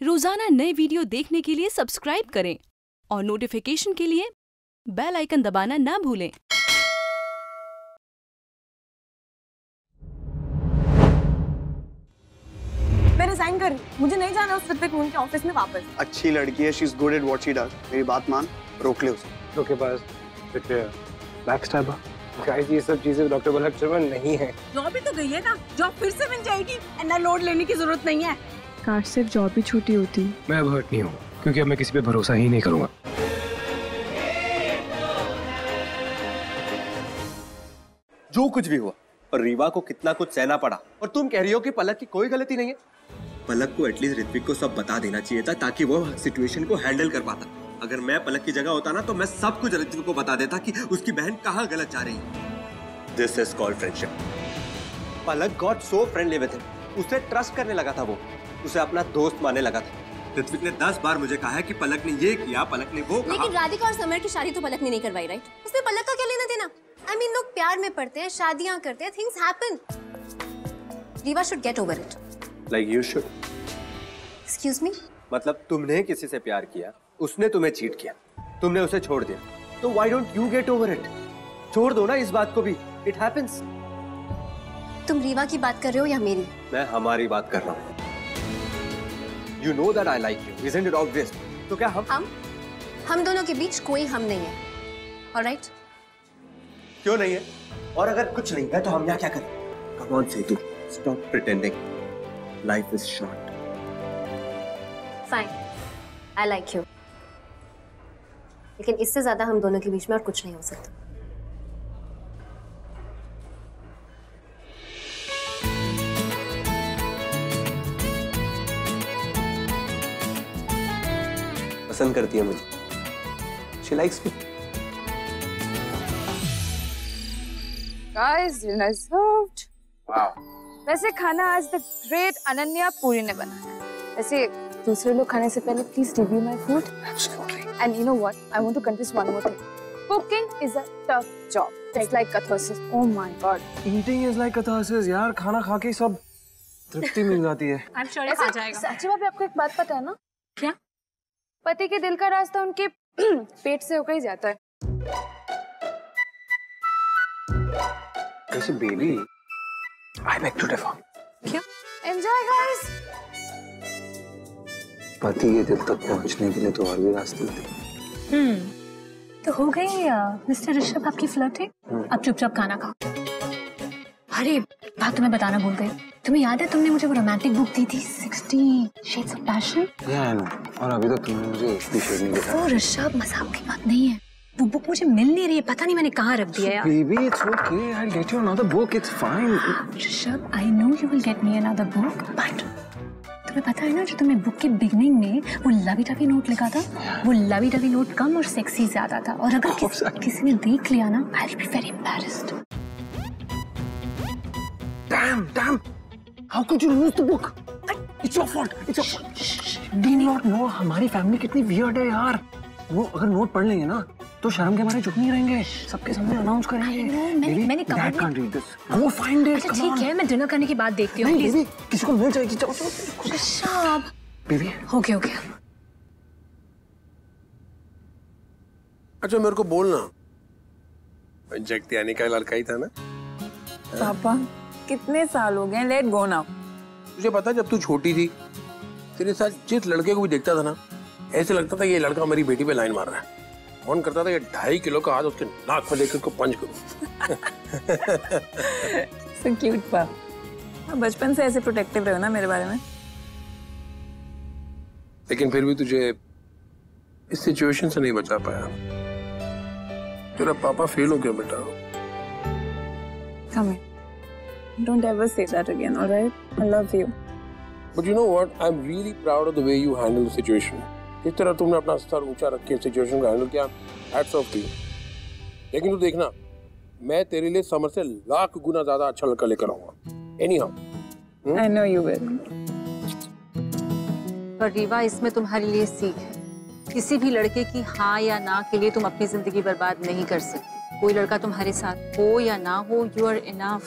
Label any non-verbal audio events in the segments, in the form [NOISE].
रोज़ाना नए वीडियो देखने के लिए सब्सक्राइब करें और नोटिफिकेशन के लिए बेल आइकन दबाना ना भूलें। मैं रिजाइन कर मुझे नहीं जाना उस मून के ऑफ़िस में वापस। अच्छी लड़की है she is good at what she does मेरी बात मान रोक ले उसे। बैक स्टैबर गाइस ये सब चीज़ें डॉक्टर बलक शर्मा नहीं है। जॉब भी तो गई है ना। जॉब फिर से मिल जाएगी। एंड लोड लेने की ज़रूरत नहीं है। काश सिर्फ़ जॉब ही छूटी होती। मैं अब हर्ट नहीं हूँ क्योंकि अब मैं किसी पे भरोसा ही नहीं करूँगा। जो कुछ भी हुआ और रीवा को कितना कुछ सहना पड़ा। और तुम कह रही हो कि पलक की कोई गलती नहीं है। पलक को एटलीस्ट ऋत्विक को सब बता देना चाहिए था ताकि वो सिचुएशन को हैंडल कर पाता। अगर मैं पलक की जगह होता ना तो मैं सब कुछ ऋत्विक को बता देता कि उसकी बहन कहाँ गलत जा रही है। This is called friendship Palak got so friendly with him उसे ट्रस्ट करने लगा था वो। उसे अपना दोस्त मानने लगा था। ऋत्विक ने दस बार मुझे कहा है कि पलक ने ये किया पलक ने वो लेकिन कहा राधिका और समर की शादी तो पलक ने नहीं करवाई राइट उसने पलक का क्या लेना देना? आई I मीन mean, लोग प्यार में पड़ते हैं शादियाँ करते हैं things happen Riva should get over it like you should excuse me मतलब तुमने किसी से प्यार किया उसने तुम्हें चीट किया तुमने उसे छोड़ दिया। तो why don't you get over it छोड़ दो ना इस बात को भी। इट हैपेंस तुम रीवा की बात कर रहे हो या मेरी? मैं हमारी बात कर रहा हूँ। You know that I like you isn't it obvious तो क्या हम? हम? हम दोनों के बीच कोई हम नहीं है। Alright right? क्यों नहीं है? और अगर कुछ नहीं है तो हम यहाँ क्या करें? कम ऑन से तू stop pretending life is short fine I like you लेकिन इससे ज़्यादा हम दोनों के बीच में और कुछ नहीं हो सकता। पसंद करती है मुझे। She likes me guys dinner served वैसे खाना आज द ग्रेट अनन्या पुरी ने बनाया वैसे दूसरे लोग खाने से पहले please review my food and you know what I want to confess one more thing cooking is a tough job it's like catharsis oh my God eating is like catharsis यार। खाना खा के सब तृप्ति मिल जाती है। आई एम श्योर खा जाएगा। सच्ची बात आपको एक बात पता है ना? क्या? पति के दिल का रास्ता उनके [CLEARS THROAT] पेट से होकर ही जाता है। वैसे baby I beg to differ enjoy guys पति के दिल तक पहुँचने के लिए तो और भी रास्ते थे। हम्म तो हो गई मिस्टर ऋषभ आपकी फ्लर्टिंग अब चुपचाप खाना खाओ। अरे बात तुम्हें बताना भूल गई। तुम्हें याद है तुमने मुझे वो रोमांटिक बुक दी थी? 60 शेड्स ऑफ़ पैशन और अभी तक तुमने मुझे एक भी शेड नहीं वो ऋषभ मज़ाक की बात नहीं है। वो बुक मुझे मिल नहीं रही है पता नहीं मैंने कहाँ रख दिया यार। Baby it's okay I get you another book it's fine Rishabh I know you will get me another book but तुम्हें पता है ना जो तुमने बुक के बिगनिंग में वो लवी टवी नोट लिखा था? वो लवी टवी नोट कम और सेक्सी ज़्यादा था। और अगर किस, किसी ने देख लिया ना I will be very embarrassed Damn, damn. How could you lose the book? It's your fault. It's your fault. Do not know हमारी फैमिली कितनी weird है यार वो अगर नोट पढ़ लेंगे ना तो शर्म के मारे चुप नहीं रहेंगे सबके सामने अनाउंस करेंगे I know, मैंने- Baby, मैंने कहा Dad ना- can't read this. Go find it. अच्छा come ठीक. है मैं डिनर करने की बात देखती हूँ प्लीज़ बेबी किसी को मिल जाएगी चलो बेबी ओके ओके अच्छा मेरे को बोलना जगतियानी का लड़का ही था ना पापा कितने साल हो गए लेट गो नाउ तुझे पता जब तू छोटी थी तेरे साथ जिस लड़के को भी देखता था ना ऐसे लगता था ये लड़का मेरी बेटी पे लाइन मार रहा है। फ़ोन करता था ये ढाई किलो का हाथ उसके नाक में लेकर उसको पंच करूँ? सो क्यूट पा बचपन से ऐसे प्रोटेक्टिव रहे हो ना मेरे बारे में? लेकिन फिर भी तुझे इस सिचुएशन से नहीं बचा पाया। तेरा पापा फेल हो गया बेटा। Come here. Don't ever say that again, alright? I love you. You know what I am really proud of the way you handle the situation किस तरह तुमने अपना स्तर ऊँचा रख के सिचुएशन को हैंडल किया? हैट्स ऑफ़ टू लेकिन तू देखना मैं तेरे लिए समर से लाख गुना ज़्यादा अच्छा लड़का लेकर आऊँगा। Anyhow I know you will. पर रीवा इसमें तुम्हारे लिए सीख है। किसी भी लड़के की हाँ या ना के लिए तुम अपनी ज़िंदगी बर्बाद नहीं कर सकती। कोई लड़का तुम्हारे साथ हो या ना हो यू आर इनफ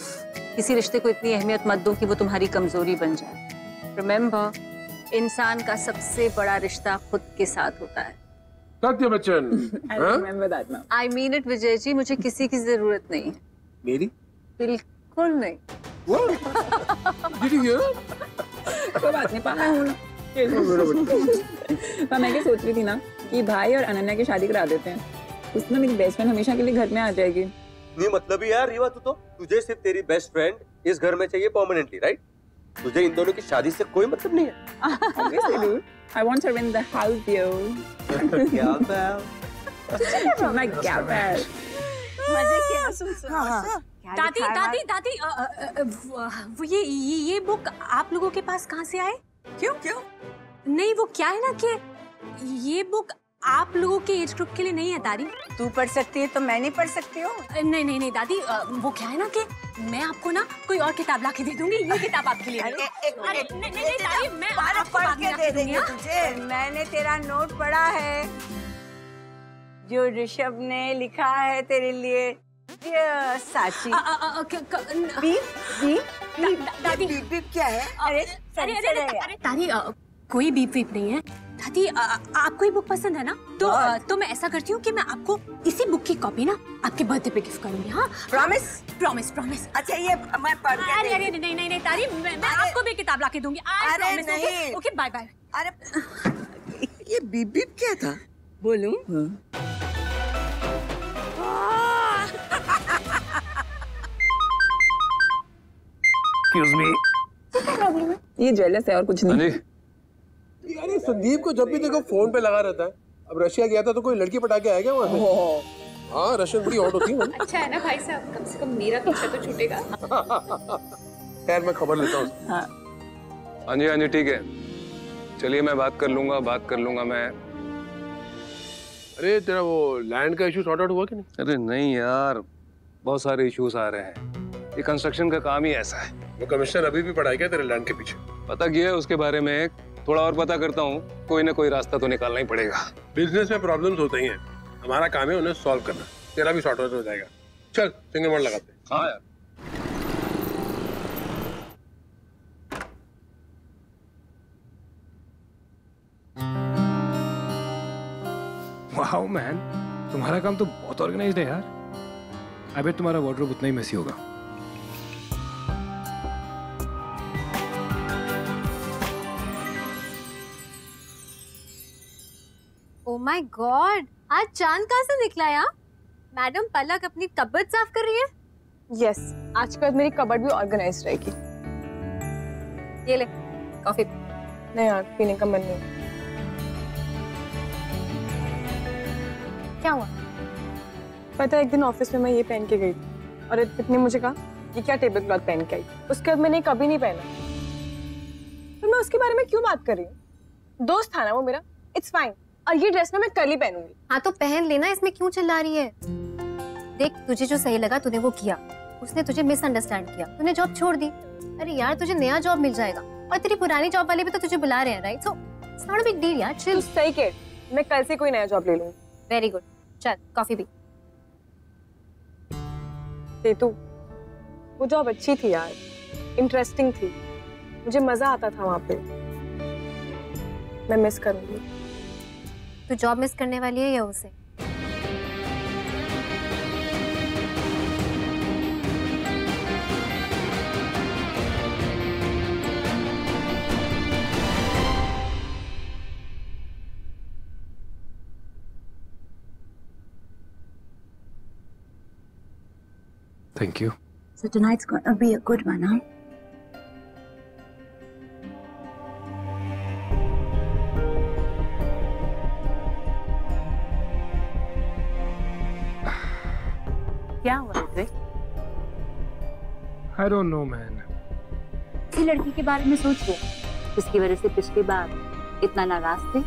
किसी रिश्ते को इतनी अहमियत मत दो कि वो तुम्हारी कमज़ोरी बन जाए। रिमेम्बर इंसान का सबसे बड़ा रिश्ता खुद के साथ होता है। Satya Bachchan? I mean it Vijay ji मुझे किसी की ज़रूरत नहीं है। मेरी? बिल्कुल नहीं। कोई बात नहीं हूँ [LAUGHS] मैं क्या सोच रही थी ना कि भाई और अनन्या की शादी करा देते हैं। उसमें मेरी बेस्ट फ्रेंड हमेशा के लिए घर में आ जाएगी। नहीं मतलब ही यार रीवा तू तो तुझे सिर्फ़ तेरी बेस्ट फ्रेंड इस घर में चाहिए परमानेंटली राइट तुझे इन दोनों की शादी से कोई मतलब नहीं है. [LAUGHS] I want her in the house, yo. [LAUGHS] क्या बात [LAUGHS] मैं क्या बैल मज़े ना सुन सुन। हाँ, दादी दादी दादी वो वो ये ये ये बुक आप लोगों के पास कहाँ से आए? क्यों क्यों? नहीं वो क्या है ना कि ये बुक आप लोगों के एज ग्रुप के लिए नहीं है दादी। तू पढ़ सकती है तो मैं नहीं पढ़ सकती हूँ। नहीं नहीं नहीं दादी वो क्या है ना कि मैं आपको ना कोई और किताब ला के दे दूँगी ये किताब आपके लिए अरे, एक मिनट, नहीं नहीं दादी मैं आपको पढ़ के दे देंगे हाँ? तुझे। मैंने तेरा नोट पढ़ा है। जो ऋषभ ने लिखा है तेरे लिए। साची। दादी। क्या है? अरे अरे अरे कोई बीप वीप नहीं है। दादी अ, आपको ये बुक पसंद है ना? तो अ, तो मैं ऐसा करती हूँ कि मैं आपको इसी बुक की कॉपी ना आपके बर्थडे पे गिफ्ट करूँगी हाँ। प्रॉमिस प्रॉमिस प्रॉमिस अच्छा ये मैं पढ़ अरे अरे नहीं नहीं नहीं दादी मैं, मैं आपको भी किताब ला के दूँगी अरे नहीं। ओके बाय बाय अरे ये बीप बीप क्या था? बोलूँ? Excuse me. है ये जेलस है और कुछ हाँ नहीं यार संदीप को जब भी देखो फ़ोन पे लगा रहता है। अब रशिया गया था तो कोई लड़की पटा के आया क्या वहाँ से? हाँ रशियन बड़ी हॉट होती है। अच्छा है ना भाई साहब कम से कम मेरा पीछा तो छूटेगा। खैर मैं खबर लेता हूँ। हाँ। हाँ जी हाँ जी ठीक है। चलिए मैं बात कर लूँगा बात कर लूँगा मैं। अरे तेरा वो लैंड का इशू सॉर्ट आउट हुआ कि नहीं? अरे नहीं यार बहुत सारे इश्यूज़ आ रहे हैं। ये कंस्ट्रक्शन का काम ही ऐसा है। वो कमिश्नर अभी भी पड़ा है क्या तेरे लैंड के पीछे? पता किया है उसके बारे में? थोड़ा और पता करता हूँ कोई ना कोई रास्ता तो निकालना ही पड़ेगा। बिज़नेस में प्रॉब्लम्स होते ही हैं। हमारा काम है उन्हें सॉल्व करना। तेरा भी आउट हो जाएगा। चल सिंगल वर्ड लगाते हाँ। यार। वाओ मैन तुम्हारा काम तो बहुत ऑर्गेनाइज्ड है यार। आई बेट तुम्हारा वार्डरोब उतना ही मेसी होगा। ओ माय गॉड आज चाँद कहाँ से निकला यार? मैडम पलक अपनी कब्बत साफ़ कर रही है? यस yes, आज के बाद मेरी कबर्ड भी ऑर्गेनाइज रहेगी। ये ले कॉफ़ी नहीं यार पीने का मन नहीं। क्या हुआ? पता है एक दिन ऑफ़िस में मैं ये पहन के गई थी। और ऋत्विक ने मुझे कहा ये क्या टेबल क्लॉथ पहन के आई? उसके बाद मैंने कभी नहीं पहना। पर मैं उसके बारे में क्यों बात कर रही हूँ? दोस्त था ना वो मेरा। इट्स फाइन और ये ड्रेस ना मैं कल ही पहनूँगी। हाँ तो पहन लेना इसमें क्यों चिल्ला रही है? देख तुझे जो सही लगा तूने वो किया। उसने तुझे मिसअंडरस्टैंड किया। तूने जॉब छोड़ दी। अरे यार तुझे नया जॉब मिल जाएगा। और तेरी पुरानी जॉब वाले भी तो तुझे बुला रहे हैं right so it's not a big deal यार चिल सही कह मैं कल से कोई नया जॉब ले लूँगी। वेरी गुड चल कॉफ़ी पी। तेतु वो जॉब अच्छी थी यार। इंटरेस्टिंग थी। मुझे मज़ा आता था वहाँ पे। मैं मिस करूँगी। तू जॉब मिस करने वाली है या उसे thank you So tonight's gonna be a good one, huh? I don't know man किसी लड़की के बारे में सोच रहे जिसकी वजह से पिछली बार इतना नाराज़ थे।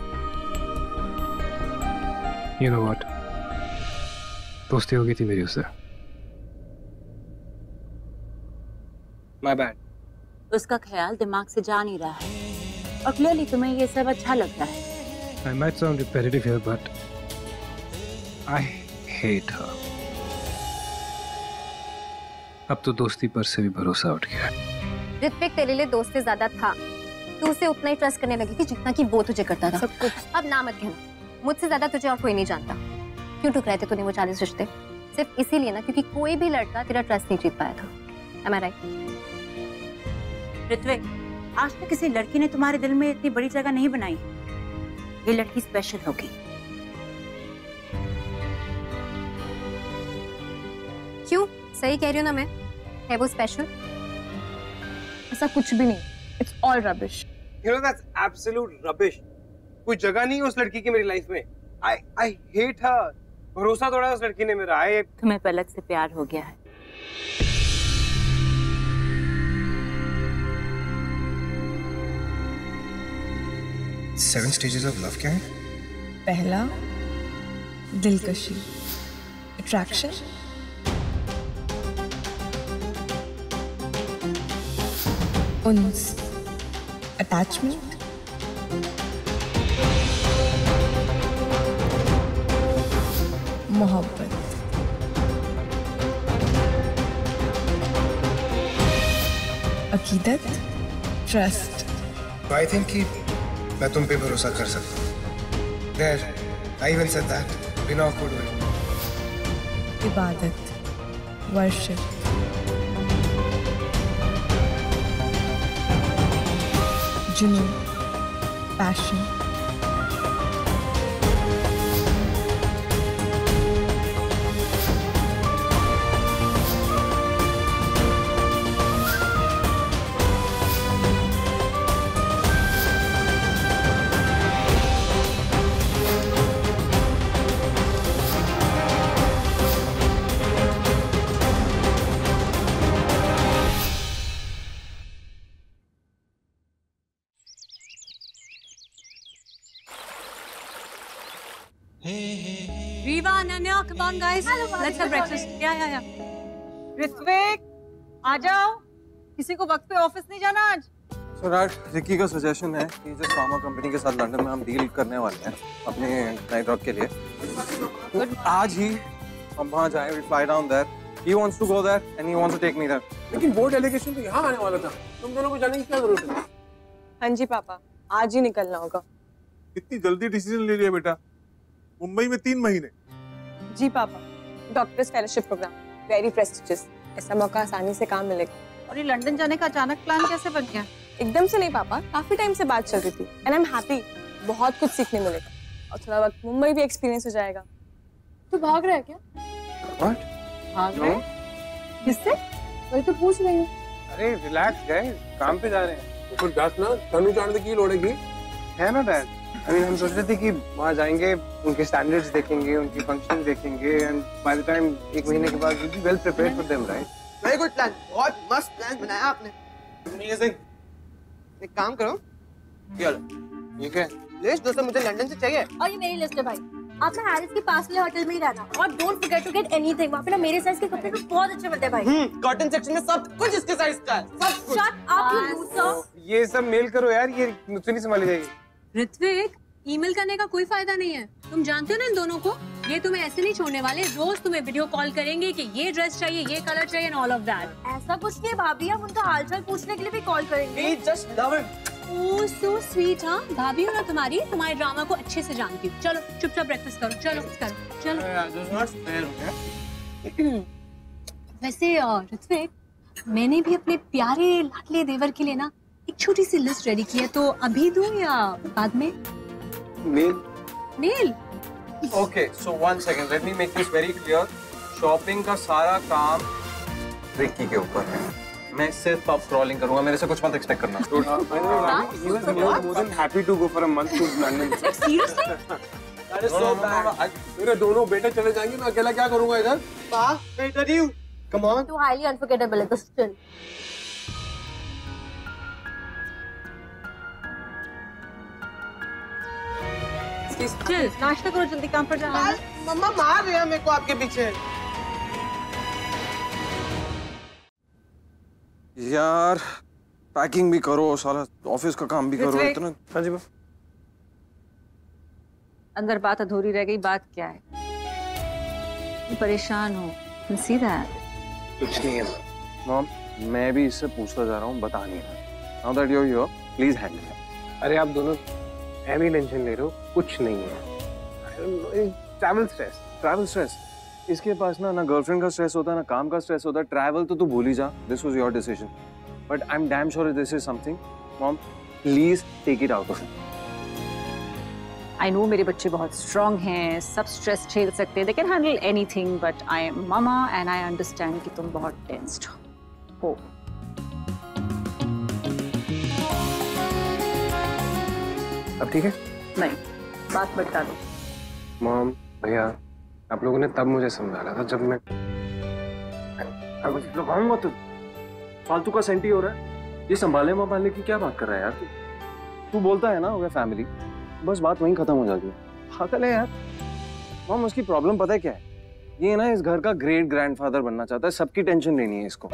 यू नो व्हाट दोस्ती हो गई थी मेरी उससे। माय बैड उसका ख्याल दिमाग से जा नहीं रहा है। और क्लियरली तुम्हें ये सब अच्छा लगता है। I might sound repetitive here, but I hate her. अब तो दोस्ती पर से भी भरोसा उठ गया। है। ऋत्विक तेरे लिए दोस्त से ज़्यादा था। तू उसे उतना ही ट्रस्ट करने लगी थी जितना कि वो तुझे करता था। सब कुछ। अब ना मत कहना। मुझसे ज़्यादा तुझे और कोई नहीं जानता। क्यों ठुकराए थे तूने वो चालीस रिश्ते? सिर्फ़ इसीलिए ना क्योंकि कोई भी लड़का तेरा ट्रस्ट नहीं जीत पाया था। I right? ऋत्विक आज तक किसी लड़की ने तुम्हारे दिल में इतनी बड़ी जगह नहीं बनाई। ये लड़की स्पेशल होगी क्यों? सही कह रही हूँ ना मैं है वो स्पेशल ऐसा कुछ भी नहीं it's all rubbish You know that's absolute rubbish. कोई जगह नहीं है उस लड़की की मेरी लाइफ में. I I hate her. भरोसा तोड़ा उस लड़की ने मेरा. I तुम्हें पलक से प्यार हो गया है सेवन स्टेजेस ऑफ़ लव क्या है पहला दिलकशी अट्रैक्शन उन्स अटैचमेंट मोहब्बत। अकीदत? ट्रस्ट तो आई थिंक कि मैं तुम पे भरोसा कर सकता हूँ। There I even said that बिना awkward हुए। इबादत वर्शिप जुनून passion Riva, Ananya, come on, guys. Hello, Let's have breakfast. Yeah, yeah, yeah. Ritvik आ जाओ. किसी को वक्त पे ऑफ़िस नहीं जाना आज? सो डैड रिकी का सजेशन है कि जो फार्मा कंपनी के साथ लंदन में हम डील करने वाले हैं अपने नाइट रॉक के लिए तो आज ही हम वहाँ जाएँ we fly down there he wants to go there and he wants to take me there लेकिन वो डेलीगेशन तो यहाँ आने वाला था। तुम दोनों को जाने की क्या ज़रूरत है? हाँ जी पापा. आज ही निकलना होगा. इतनी जल्दी डिसीज़न ले लिया बेटा। मुंबई में तीन महीने। जी पापा। Doctors fellowship programme very prestigious ऐसा मौका आसानी से काम मिलेगा। और ये लंदन जाने का अचानक प्लान कैसे बन गया? एकदम से नहीं पापा। काफ़ी टाइम से बात चल रही थी। एंड आई एम हैप्पी बहुत कुछ सीखने मिलेगा। और थोड़ा वक्त मुंबई भी एक्सपीरियंस हो जाएगा। तू भाग रहा है क्या? What? भाग No. किससे? वही तो पूछ रही हूँ। अरे रिलैक्स गाइस काम पे जा रहे हैं। फिर दस ना तनु जानने की लोड़ेगी? है ना डैड आई मीन हम सोच रहे थे कि वहाँ जाएँगे उनके स्टैंडर्ड्स देखेंगे उनकी फ़ंक्शन देखेंगे एंड बाय द टाइम एक महीने के बाद will be well prepared for them right very good plan बहुत मस्त प्लान बनाया आपने। अमेजिंग एक काम करो। ये लो ये क्या लिस्ट दोस्तों मुझे लंदन से चाहिए। और ये मेरी लिस्ट है भाई। आप ना हैरिस के पास वाले होटल में ही रहना। और don't forget to get anything वहाँ पे ना मेरे साइज़ के कपड़े तो बहुत अच्छे मिलते हैं भाई। हम्म कॉटन सेक्शन में सब कुछ इसके साइज़ का है। सब कुछ। शट अप यू लूजर ये सब मेल करो यार ये मुझसे नहीं संभाली जाएगी। ऋत्विक ईमेल करने का कोई फ़ायदा नहीं है। तुम जानते हो ना इन दोनों को? ये तुम्हें ऐसे नहीं छोड़ने वाले। रोज तुम्हें वीडियो कॉल करेंगे कि ये ड्रेस चाहिए ये कलर चाहिए एंड ऑल ऑफ़ दैट ऐसा कुछ नहीं भाभी हम उनका हालचाल पूछने के लिए भी कॉल करेंगे। It. ओह सो स्वीट हाँ? भाभी हो ना तुम्हारी? तुम्हारे ड्रामा को अच्छे से जानती हूँ। चलो चुपचाप ब्रेकफास्ट करो। चलो करो चलो। [CLEARS THROAT] वैसे ऋत्विक मैंने भी अपने प्यारे लाडले देवर के लिए ना एक छोटी सी लिस्ट रेडी की है तो अभी दूँ या बाद में? Mail mail okay so one second let me make this very clear shopping का सारा काम रिकी के ऊपर है। मैं सिर्फ़ अब स्क्रॉलिंग करूँगा मेरे से कुछ मत एक्सपेक्ट करना। He was more, more than happy to go for a month to London. [LAUGHS] That is मेरे दोनों बेटे चले जाएँगे मैं अकेला क्या करूँगा इधर? Pa, wait, are you? Come on. तू हाईली अनफॉरगेटेबल है तो स्टिल चल नाश्ता करो जल्दी काम पर जाना मम्मा मार रहे हैं मेरे को आपके पीछे। यार पैकिंग भी करो साला ऑफ़िस का काम भी करो इतना हाँ जी अंदर बात अधूरी रह गई बात क्या है? परेशान हो that? कुछ नहीं है। मॉम मैं भी इससे पूछता जा रहा हूँ बता नहीं रहा। Now that you please handle अरे आप दोनों टेंशन ले रहे हो। कुछ नहीं है। ट्रैवल स्ट्रेस ट्रैवल स्ट्रेस इसके पास ना ना गर्लफ्रेंड का स्ट्रेस होता है ना काम का स्ट्रेस होता। है ट्रैवल तो तू भूल ही जा this was your decision but I am damn sure this is something mom please take it out of I know मेरे बच्चे बहुत स्ट्रांग हैं सब स्ट्रेस झेल सकते हैं। They can handle anything but I am mama and I understand कि तुम बहुत टेंस्ड हो। अब ठीक है? नहीं। बात बता दो। मॉम भैया आप लोगों ने तब मुझे समझाया था जब मैं लगाऊँगा तो फालतू का सेंटी हो रहा है। ये संभाले संभालने की क्या बात कर रहा है यार तू? तू बोलता है ना हो गया फैमिली बस बात वहीं खत्म हो जाती है। पागल है यार। मॉम उसकी प्रॉब्लम पता है क्या है? ये ना इस घर का ग्रेट ग्रैंडफादर बनना चाहता है। सबकी टेंशन लेनी है इसको।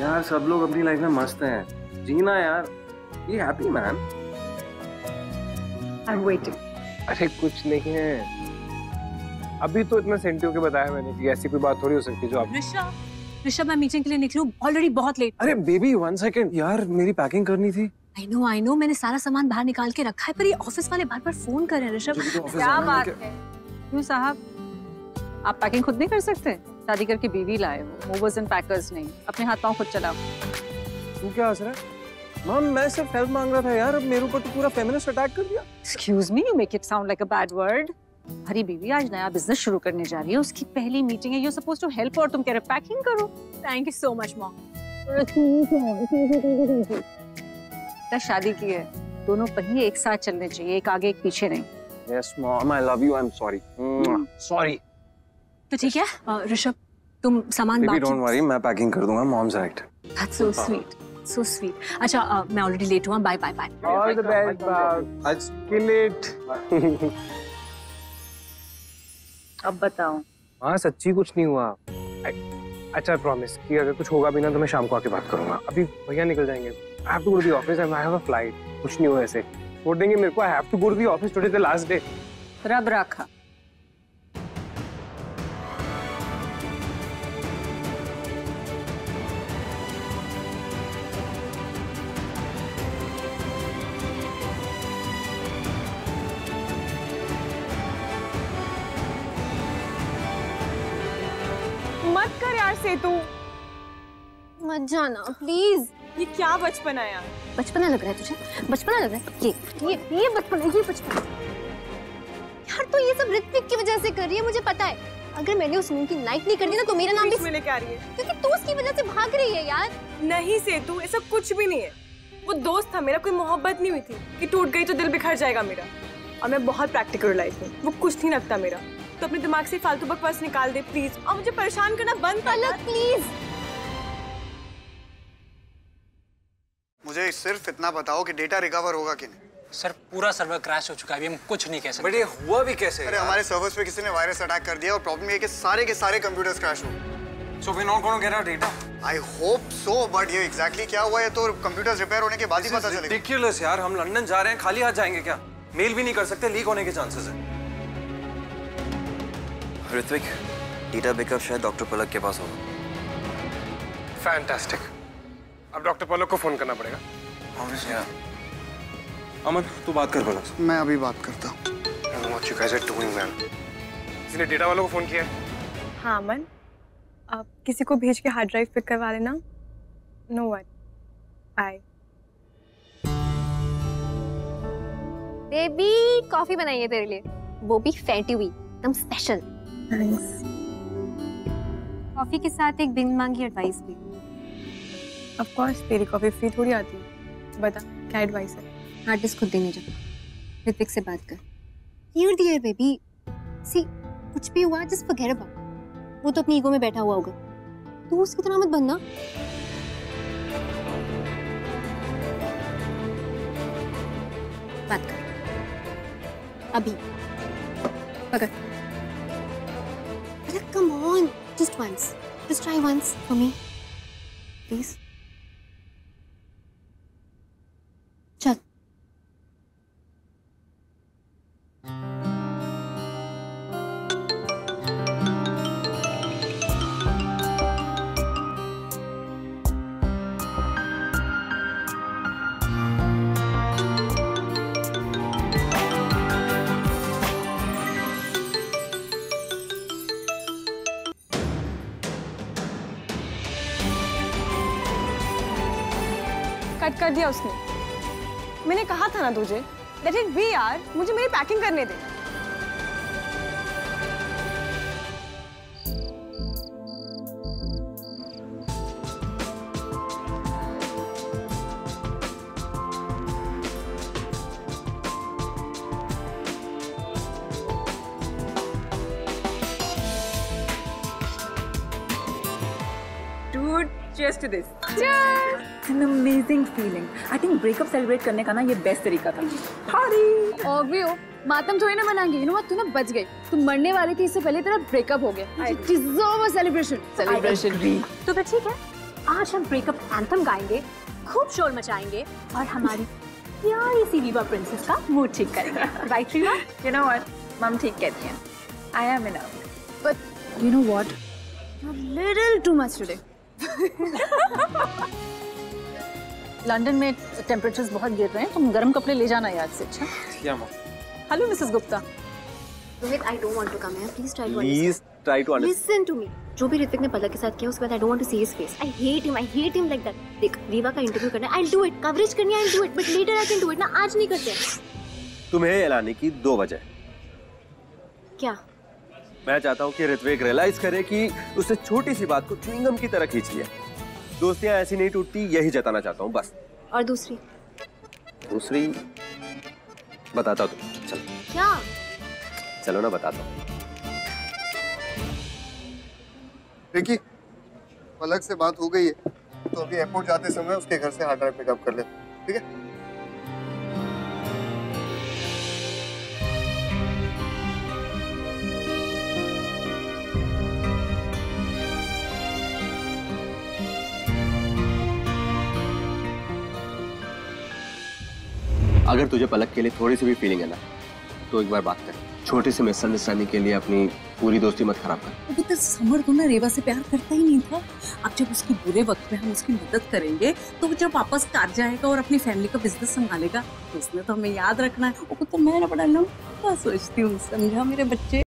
यार सब लोग अपनी लाइफ में मस्त हैं। जीना यार। ये happy man I am waiting अरे कुछ नहीं है। अभी तो इतना सेंटियो के बताया मैंने कि ऐसी कोई बात थोड़ी हो सकती जो आप ऋषभ ऋषभ मैं मीटिंग के लिए निकलूं ऑलरेडी बहुत लेट अरे बेबी वन सेकंड यार मेरी पैकिंग करनी थी। आई नो आई नो मैंने सारा सामान बाहर निकाल के रखा है पर ये ऑफ़िस वाले बार बार फ़ोन कर रहे हैं ऋषभ। तो क्या बात है? क्यों साहब? आप पैकिंग खुद नहीं कर सकते? शादी करके बीवी लाए हो मूवर्स एंड पैकर्स नहीं। अपने हाथ पाँव खुद चलाओ। तू क्या हंस रहा है? मम मैं सिर्फ़ हेल्प मांग रहा था यार अब मेरे ऊपर तो पूरा फेमिनिस्ट अटैक कर दिया। Excuse me you make it sound like a bad word हरी बीवी आज नया बिज़नेस शुरू करने जा रही है। उसकी पहली मीटिंग है यू सपोज़ टू हेल्प और तुम कह रहे पैकिंग करो। Thank you so much mom क्या शादी की है। दोनों पहिए एक साथ चलने चाहिए एक आगे एक पीछे नहीं। Yes mom I love you I am sorry sorry तो ठीक है? ऋषभ तुम सामान बेबी बाकी डोंट वरी मैं पैकिंग कर दूँगा moms right that's so sweet so sweet अच्छा अ, मैं ऑलरेडी लेट हुआ bye bye bye all the best आज किल इट अब बताओ। हाँ सच्ची कुछ नहीं हुआ। अच्छा प्रॉमिस कि अगर कुछ होगा भी ना तो मैं शाम को आके बात करूँगा। अभी भैया निकल जाएँगे। I have to go to the office I have a flight कुछ नहीं हुआ ऐसे। छोड़ देंगे मेरे को I have to go to the office today the last day रब रखा। मत जाना प्लीज़ ये क्या बचपन यार? बचपना लग रहा है तुझे? बचपना लग रहा है? ये ये ये बचपना ये बचपना। यार तो ये सब ऋत्विक की वजह से कर रही है मुझे पता है। अगर मैंने उस मूवी की लाइक नहीं कर दी ना तो मेरा नाम भी लेके आ रही है? क्योंकि तू उसकी वजह से भाग रही है यार। नहीं सेतु ऐसा कुछ भी नहीं है। वो दोस्त था मेरा कोई मोहब्बत नहीं हुई थी कि टूट गई तो दिल बिखर जाएगा मेरा। और मैं बहुत प्रैक्टिकल लाइफ में वो कुछ नहीं लगता मेरा। तो अपने दिमाग से फालतू बकवास निकाल दे प्लीज़ और मुझे परेशान करना बंद कर प्लीज़ मुझे सिर्फ़ इतना बताओ कि डेटा रिकवर होगा कि नहीं। सर पूरा सर्वर क्रैश हो चुका है अभी हम कुछ नहीं कह सकते। बट ये हुआ भी कैसे? अरे हमारे सर्वर्स पे किसी ने वायरस अटैक कर दिया और प्रॉब्लम ये है कि सारे के सारे कंप्यूटर्स क्रैश हो। We're not going to get our data. I hope so but ये एग्जैक्टली क्या हुआ है? तो कंप्यूटर्स रिपेयर होने के बाद ही पता चलेगा। Ridiculous यार हम लंदन जा रहे हैं खाली हाथ जाएँगे क्या? मेल भी नहीं कर सकते लीक होने के चांसेस हैं। ऋत्विक डेटा बैकअप शायद डॉक्टर पलक के पास होगा। फैंटास्टिक अब डॉक्टर पलक को फ़ोन करना पड़ेगा। अमन तू बात कर से मैं अभी बात करता हूँ। What you guys are doing, man? किसी ने डेटा वालों को फ़ोन किया है? हाँ अमन। आप किसी को भेज के हार्ड ड्राइव पिक करवा लेना। No one bye baby coffee बनाई है तेरे लिए। वो भी फैंटी हुई एकदम स्पेशल कॉफ़ी के साथ एक बिन मांगी एडवाइस भी। ऑफ़ कोर्स तेरी कॉफ़ी फ्री थोड़ी आती। है बता, क्या एडवाइस है? हार्ड डिस्क खुद देने जा। ऋतिक से बात कर। क्लियर डियर बेबी सी कुछ भी हुआ जस्ट फॉरगेट अबाउट वो तो अपनी ईगो में बैठा हुआ होगा। तू उसकी तरह मत बनना। बात कर। अभी। पकड़। Come on just once just try once for me please कर दिया उसने मैंने कहा था ना तुझे लेट इट बी यार मुझे मेरी पैकिंग करने दे cheers to this. Cheers! It's an amazing feeling. I think breakup celebrate करने का ना ये बेस्ट तरीका था. Party! और भी हो मातम थोड़ी ना मनाएँगे। यू नो तू ना बच गई। तू मरने वाली थी इससे पहले तेरा ब्रेकअप हो गया। डिजर्व अ सेलिब्रेशन सेलिब्रेशन तो फिर ठीक है। आज हम ब्रेकअप एंथम गाएँगे खूब शोर मचाएँगे और हमारी [LAUGHS] प्यारी सी रीवा प्रिंसेस का मूड ठीक करेंगे। Right Riva You know what? मम ठीक कहती हैं. I am in love. But you know what you little too much today London में टेम्परेचर्स बहुत गिर रहे हैं तुम गर्म कपड़े ले जाना याद से अच्छा। क्या hello Mrs Gupta Rohit I don't want to come here please try to please try to listen to me जो भी ऋतिक ने पलक के साथ किया उसके बाद I don't want to see his face I hate him I hate him like that देख रीवा का इंटरव्यू करना आई डू इट कवरेज करनी I do it but later I can do it ना आज नहीं करते तुम्हें ये लाने की दो वजह। क्या? मैं चाहता हूँ कि ऋत्विक रियलाइज़ करे कि उसने छोटी सी बात को च्युइंगम की तरह खींच लिया। दोस्तियाँ ऐसी नहीं टूटती यही जताना चाहता हूँ बस। और दूसरी? दूसरी बताता हूँ चलो। क्या? चलो ना बताता हूँ। देखिए पलक से बात हो गई है तो अभी एयरपोर्ट जाते समय उसके घर से हार्ड ड्राइव पिकअप कर ले ठीक है? अगर तुझे पलक के लिए थोड़ी सी भी फीलिंग है ना तो एक बार बात कर। छोटे से मिसअंडरस्टैंडिंग के लिए अपनी पूरी दोस्ती मत खराब कर। अभी तक समर तो ना रेवा से प्यार करता ही नहीं था। अब जब उसके बुरे वक्त में हम उसकी मदद करेंगे तो वो जब वापस कार जाएगा और अपनी फैमिली का बिज़नेस संभालेगा तो उसने तो हमें याद रखना है। वो तो मैं ना बड़ा क्या सोचती हूँ? समझा मेरे बच्चे?